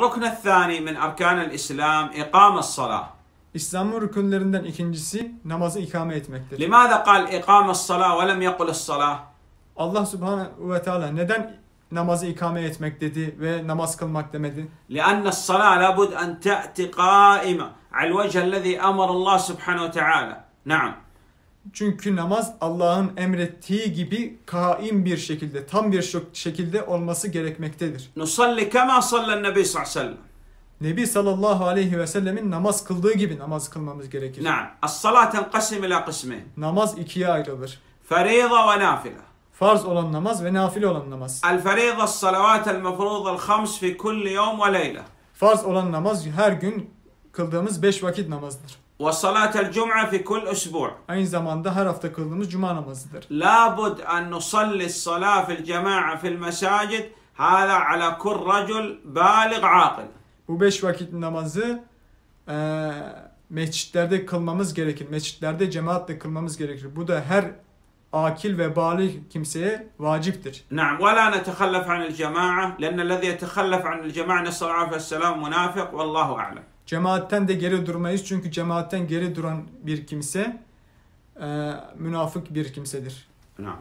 الركن الثاني من أركان الإسلام إقام الصلاة İslam'ın rükünlerinden ikincisi namazı ikame etmektir. لماذا قال إقام الصلاة ولم يقل الصلاة Allah subhanehu ve teala neden namazı ikame etmek dedi ve namaz kılmak demedi? لأن الصلاة لابد أن تأتي قائمة على الوجه الذي أمر الله سبحانه وتعالى نعم Çünkü namaz Allah'ın emrettiği gibi kaim bir şekilde, tam bir şekilde olması gerekmektedir. Nusalli kema sallen nebi sallallahu aleyhi ve sellem. Nebi sallallahu aleyhi ve sellemin namaz kıldığı gibi namaz kılmamız gerekir. Naam. As-salat tenqasim ila kısmeyn. Namaz ikiye ayrılır. Fariza ve nafile. Farz olan namaz ve nafile olan namaz. El-fariza salavat el-mefruza el-hams fi kulli yevm ve leyle. Farz olan namaz her gün kıldığımız beş vakit namazdır. Ve salatel cum'a fi kul usbu'. Aynı zamanda her hafta kıldığımız cuma namazıdır. La bud an nusalli salat fil cema'a fil mesacid. Hala ala kul racul balig aqil. Bu beş vakit namazı e, mescitlerde kılmamız gerekir. Mescitlerde cemaatle kılmamız gerekir. Bu da her akil ve bali kimseye vaciptir. Naam ve la netehallef anil cema'a. Lenne lezi yetehallef anil cema'a nesra'afes selam münafık. Vallahu a'lem. Cemaatten de geri durmayız çünkü cemaatten geri duran bir kimse e, münafık bir kimsedir. Nah.